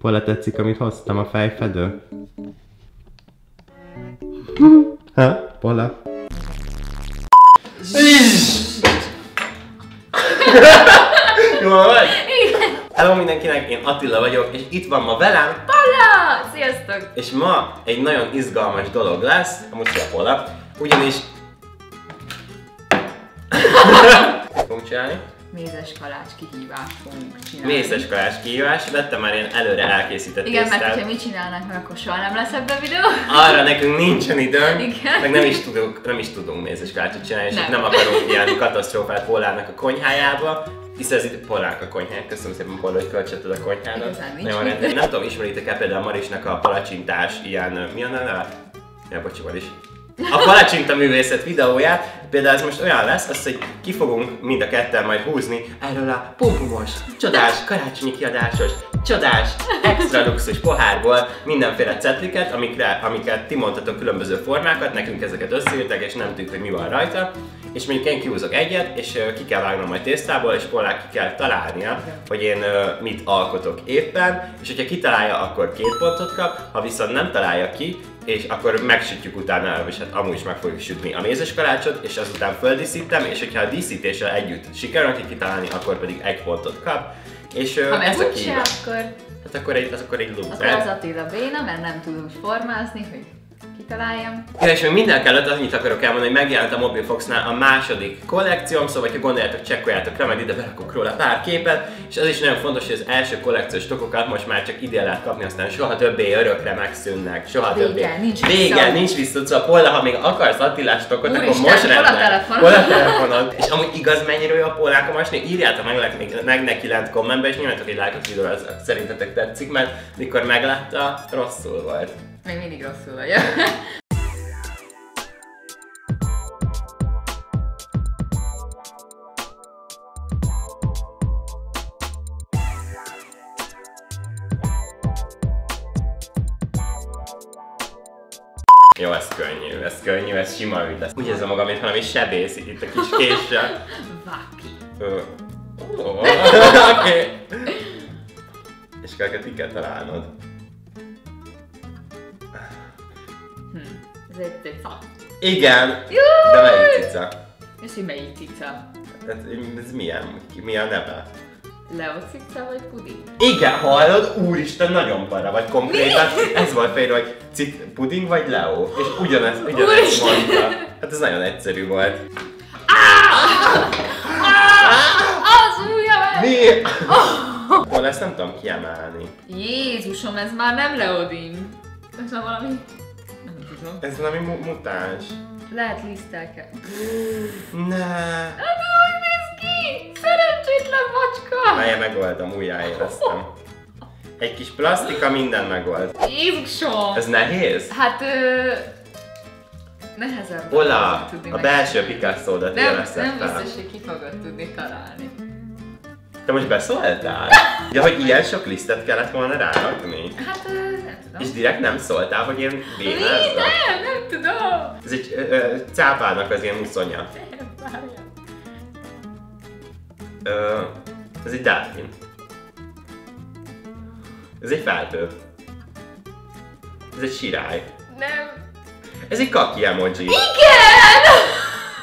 Pola tetszik, amit hoztam, a fejfedő? Ha? Pola? Jól vagy? Igen. Hello mindenkinek, én Attila vagyok, és itt van ma velem, Pala! Sziasztok! és ma egy nagyon izgalmas dolog lesz, amúgy szia Pola, ugyanis... Fogunk csinálni? Mézes kalács kihívás fogunk csinálni. Mészes kalács kihívás, vettem már ilyen előre elkészített Igen, mert tésztát. hogyha mit csinálnak meg, akkor soha nem lesz ebben videó. Arra nekünk nincsen időm, Igen. meg nem is tudunk, nem is tudunk mézes kalácsot csinálni, és Nem. nem. akarunk ilyen katasztrófát Polának a konyhájába, hiszen ez itt Polák a konyhája. Köszönöm szépen Pola, hogy költsetted a konyhádat. Igazán nincs Nagyon. Nem tudom, ismeritek-e például Marisnak a palacsintás ilyen, mi a neve? Ja, bocsi, Maris. A palacsinta művészet videóját, például ez most olyan lesz, az, hogy ki fogunk mind a ketten majd húzni erről a pumpumos, csodás, karácsonyi kiadásos, csodás, extra luxus pohárból mindenféle cetliket, amikre, amiket ti mondtatok különböző formákat, nekünk ezeket összeírtak, és nem tudjuk, hogy mi van rajta. És mondjuk én kihúzok egyet, és ki kell vágnom majd tésztából, és Polák ki kell találnia, hogy én mit alkotok éppen, és hogyha kitalálja, akkor két pontot kap, ha viszont nem találja ki, és akkor megsütjük utána, és hát amúgy is meg fogjuk sütni a mézes kalácsot, és azután földíszítem, és hogyha a díszítéssel együtt sikerül neki kitalálni, akkor pedig egy pontot kap. És Ha ez a kihívás. akkor, Hát akkor egy, az akkor egy akkor az. Attila béna, mert nem tud úgy formázni, hogy kitaláljam. Ja, és még minden kellett annyit akarok elmondani, hogy megjelent a Mobilfoxnál a második kollekcióm, szóval ha gondoljátok, csekkoljátok le, majd ide berakok róla pár képet, és az is nagyon fontos, hogy az első kollekciós tokokat most már csak ide lehet kapni, aztán soha többé örökre megszűnnek, soha Vége, többé. nincs Vége, vissza. nincs vissza, szóval Polla, ha még akarsz Attilás tokot, akkor Úristen, most hol a rendben. telefonod? Hol a telefonod? és amúgy igaz mennyire jó a Polláka masni? Írjátok meg, meg, meg neki lent kommentbe, és nyomjátok egy lájkot videóra, az szerintetek tetszik, mert mikor meglátta, rosszul volt. Még mindig rosszul vagyok. Jó, ez könnyű, ez könnyű, ez sima ügy lesz. Úgy érzem magam, mintha nem is sebész itt a kis késsel. Váki. Ö, Oké. És kell kell találnod. Hm. Ez egy cica. Igen! Júj! De melyik cica? Ez hogy melyik cica? Ez, ez milyen? Mi a neve? Leo cica vagy puding? Igen, hallod? Úristen, nagyon para vagy konkrétan. Ez volt félre, hogy cit, puding vagy Leo. És ugyanez, ugyanezt mondta. Hát ez nagyon egyszerű volt. Az ujjam! Mi? Hol ezt nem tudom kiemelni. Jézusom, ez már nem Leodin. Ez már valami... Nem tudom. Ez valami mu- mutáns. Lehet lisztelke. Ne. Hát úgy néz ki! Szerencsétlen macska! Melyen megoldom, újjáéreztem. Egy kis plastika minden megold. Jézusom! Ez nehéz? Hát ö... Nehezebb. Ola, tudni a meg- belső Picasso-dat Nem, éleszted nem fel. biztos, hogy ki fogod tudni találni. Te most beszóltál? Ja, hogy ilyen sok lisztet kellett volna rárakni? Hát ö, nem tudom. És direkt nem szóltál, hogy én bénázzak? Nem, nem tudom. Ez egy ö, ö, cápának az ilyen muszonya. Várjál. Ö, ez egy delfin. Ez egy feltő. Ez egy sirály. Nem. Ez egy kaki emoji. Igen!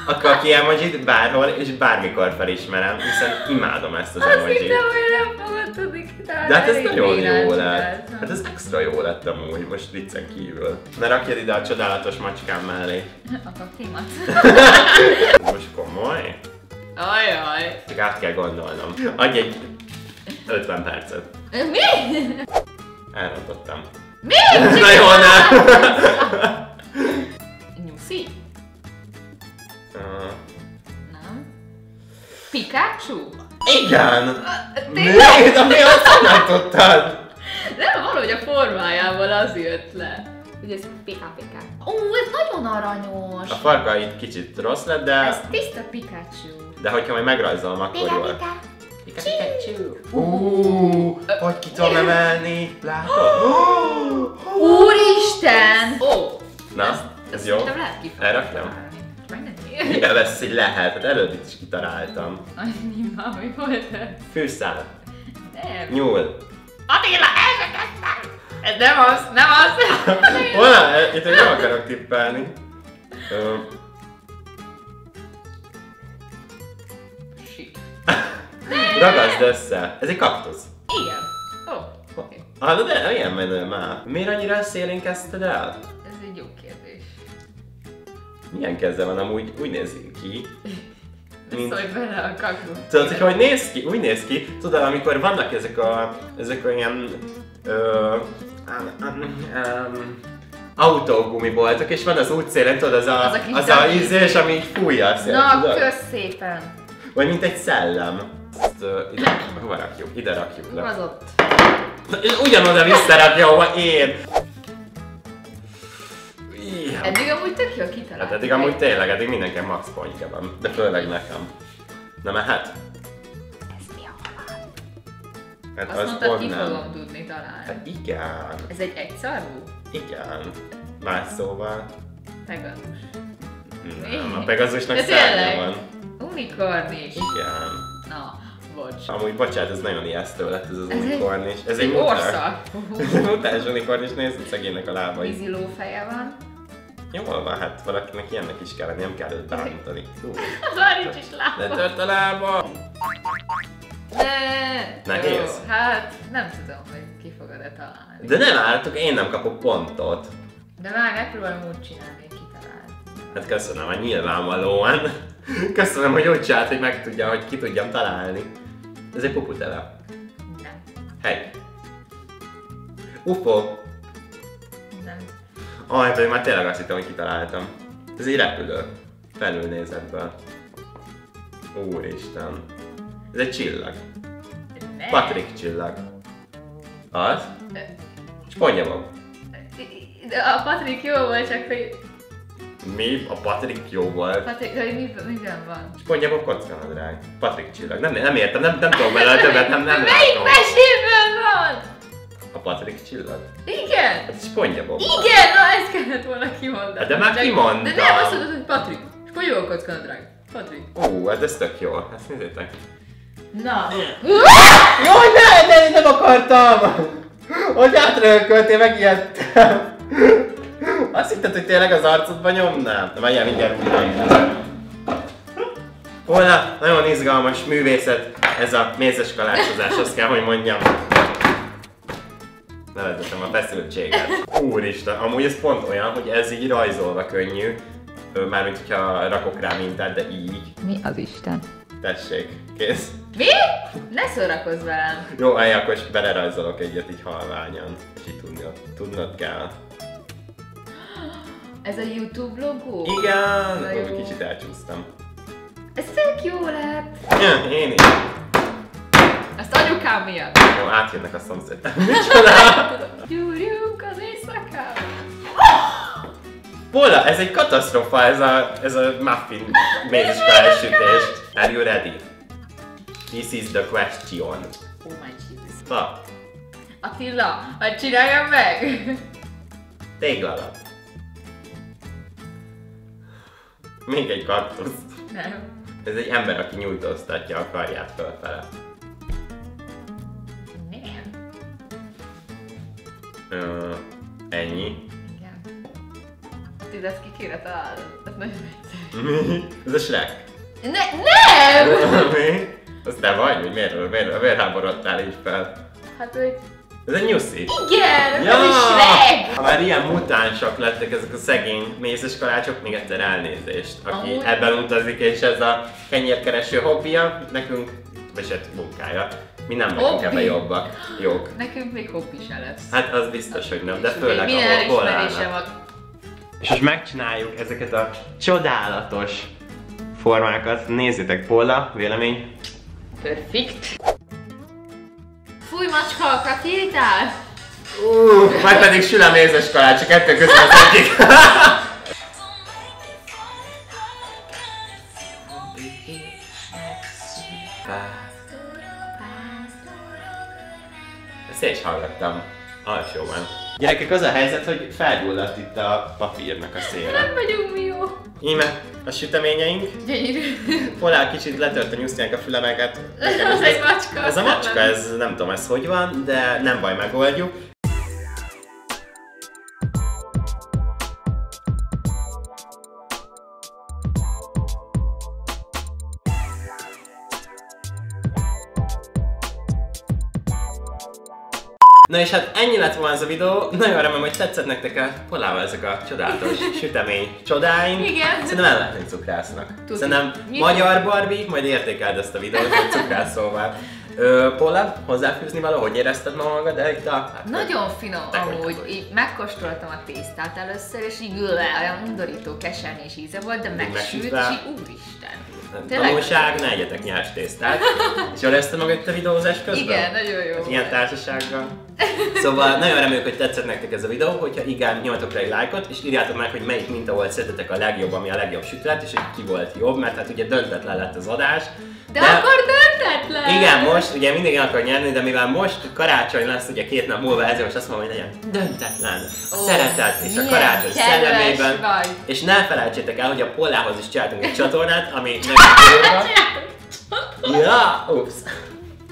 A kaki emojit bárhol és bármikor felismerem, hiszen imádom ezt az Azt emojit. hittem, hogy nem fogod tudni De hát ez nagyon jó lett. Hát ez extra jó lett amúgy, most viccen kívül. Ne rakjad ide a csodálatos macskám mellé. A kakimat. Most komoly? Ajaj. Csak át kell gondolnom. Adj egy 50 percet. Mi? Elrontottam. Mi? Na jó, nem! Nyuszi? Ö, Nem. Pikachu? Igen! Miért? De mi azt honnan tudtad? Nem, valahogy a formájából az jött le. Hogy ez pika pika. Ó, ez nagyon aranyos. A farka itt kicsit rossz lett, de, Ez tiszta Pikachu. de hogyha majd megrajzolom, akkor Pika jól. pika. Pika Pikachu. Uuuuh, hogy ki tudom emelni? Látod? Úristen! Ó! Na, ez jó? Szerintem lehet Igen, ez hogy lehet, hát előtt is kitaláltam. Annyi már mi volt ez? Fűszál, Nem. nyúl, Attila, ez Ez nem az, nem az! Hol? Itt nem akarok tippelni. Shit. Ragaszd össze. Ez egy kaktusz. Igen. Ó, oh, oké. Ah, de, de ilyen menő már. Miért annyira szélén kezdted el? Milyen keze van amúgy? Úgy néz ki. Mint- Szólj bele a kaktusz. Tudod, hogy hogy néz ki? Úgy néz ki, tudod, amikor vannak ezek a, ezek olyan, ö, um, um, um, autógumiboltok, és van az útszélen, tudod, az a, Az a az a ízés, ami így fújja a szél, Na, tudod? kösz szépen. Vagy mint egy szellem. Ezt, ö, ide, hova rakjuk? Ide rakjuk le. Az ott. Ugyanoda visszarakja, ahova én. Ilyen. Eddig amúgy tök jól kitaláltad. Hát eddig amúgy tényleg, eddig mindenki max pontja van, de főleg nekem. Na mehet? Ez mi a halál? Hát Azt az mondtad, ki fogom tudni találni. Hát igen, Ez egy egyszarvú? igen. Más szóval. Pegazus. Nem, a Pegazusnak szárnya van. Unikorn is. Igen. Na, bocs. Amúgy bocsánat, ez nagyon ijesztő lett ez az Ez egy- unikorn is. Ez egy egy mutáns. orszak. Ez egy mutáns unikorn is, nézd szegénynek a lábai. Víziló feje van. Jól van, hát valakinek ilyennek is kell nem kell őt bántani. Arra is látom. tört a lába! Ne. Nehéz? Jó, hát nem tudom, hogy ki fogod-e találni. De nem álltok, én nem kapok pontot. De már megpróbálom úgy csinálni, kitalálni. Hát köszönöm, hogy nyilvánvalóan. Köszönöm, hogy úgy csinált, hogy meg tudja, hogy ki tudjam találni. Ez egy puputele. Nem. Hely. UFO. Aj, pedig már tényleg azt hittem, hogy kitaláltam. Ez egy repülő. Felülnézetből. Úristen. Ez egy csillag. Nem. Patrik csillag. Az? Ö, Spongyabob. De a Patrik jó volt, csak hogy... Mi? A Patrik jó volt. Patrik, hogy mi, miben van? Spongyabob kockanadrág. Patrik csillag. Nem, nem értem, nem, nem tudom vele többet, nem, nem Melyik mesében van? A Patrik csillag? Igen! Hát Spongyabob. Igen, na ezt kellett volna kimondani. Hát de már kimondtam. De nem, azt mondod, hogy Patrik. És hogy jó kockan, drág. Patrik. Ú, hát ez tök jó. Ezt nézzétek. Na. Jaj, ne, ne, nem akartam! Hogy átrölköltél, megijedtem. Azt hitted, hogy tényleg az arcodba nyomnám? Na várjál, mindjárt újra. Volna, nagyon izgalmas művészet ez a mézes kalácsozás, azt kell, hogy mondjam. Levezetem a feszültséget. Úristen, amúgy ez pont olyan, hogy ez így rajzolva könnyű. Mármint, hogyha rakok rá mintát, de így. Mi az Isten? Tessék, kész. Mi? Ne szórakozz velem. Jó, aj, akkor belerajzolok egyet így halványan. És így tudnod, tudnod kell. Ez a YouTube logó? Igen, Na jó. ó, kicsit elcsúsztam. Ez tök jó lett. Ja, én is. Ezt anyukám miatt. Jó, átjönnek a szomszéd. Micsoda? Gyúrjuk az éjszakában. Pola, ez egy katasztrofa, ez a, ez a muffin mézes elsütés. Are you ready? This is the question. Oh my Jesus. Ha, Attila, hogy csináljam meg? téglalap. Még egy kaktusz. Nem. Ez egy ember, aki nyújtóztatja a karját fölfele. Ö, ennyi. Igen. Attila, ezt ki kéne találnod. Ez nagyon egyszerű. Mi? Ez a Shrek. Ne, nem! Mi? Az te vagy? Vagy miért, miért, miért háborodtál így fel? Hát, hogy Ez egy nyuszi. igen, ez is Shrek! Ha már ilyen mutánsak lettek ezek a szegény mézes kalácsok, még egyszer elnézést. Aki Amúgy- ebben utazik és ez a kenyérkereső hobbija, nekünk, vagy hát munkája. Mi nem vagyunk Hobbi? ebben jobbak. Jók. Nekünk még hobbi se lesz. Hát az biztos, hogy nem, de főleg ahol hol állnak. És most megcsináljuk ezeket a csodálatos formákat. Nézzétek, Polla, vélemény? Perfect. Fúj macska, katiltál? Uh, majd pedig sül a mézes kalács, a kettő között az egyik. is hallgattam. Alsóban. Gyerekek, az a helyzet, hogy felgyulladt itt a papírnak a széle. Nem vagyunk mi jó. Íme a süteményeink. Gyönyörű. Polál kicsit letört a nyusznyánk a fülemeket. Nekem Az egy macska. Ez a macska, ez nem tudom ez hogy van, de nem baj, megoldjuk. Na és hát ennyi lett volna ez a videó. Nagyon remélem, hogy tetszett nektek a Polával ezek a csodálatos sütemény csodáink. Igen. Szerintem el lehetnek cukrásznak. Tudjuk. Szerintem magyar Barbie, majd értékeld ezt a videót, hogy cukrászolvál. Ö, Pola, hozzáfűzni való, hogy érezted ma magad el itt a... Hát, Nagyon finom amúgy, így megkóstoltam a tésztát először, és így ülve, olyan undorító, kesernyés íze volt, de megsült, és így úristen. Tényleg? Tanulság, ne egyetek nyárs tésztát. És jól érezted magad itt a videózás közben? Igen, nagyon jó Hát Ilyen társasággal. Szóval nagyon reméljük, hogy tetszett nektek ez a videó, hogyha igen, nyomjatok rá egy lájkot, és írjátok meg, hogy melyik minta volt szerintetek a legjobb, ami a legjobb sütlet, és hogy ki volt jobb, mert hát ugye döntetlen lett az adás. De, akkor döntetlen! Most ugye mindenki akar nyerni, de mivel most karácsony lesz ugye két nap múlva, ezért most azt mondom, hogy legyen döntetlen. A Ó, szeretet és a karácsony szellemében. vagy. És ne felejtsétek el, hogy a Pollához is csináltunk egy csatornát, ami nagyon durva. Ja, ups.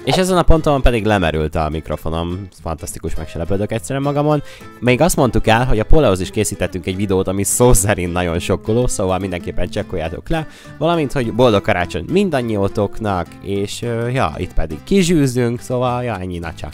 És ezen a ponton pedig lemerült a mikrofonom, fantasztikus, meg se lepődök egyszerűen magamon. Még azt mondtuk el, hogy a Polehoz is készítettünk egy videót, ami szó szerint nagyon sokkoló, szóval mindenképpen csekkoljátok le, valamint, hogy boldog karácsony mindannyiótoknak, és ja, itt pedig kizsűzünk, szóval ja, ennyi nacsa.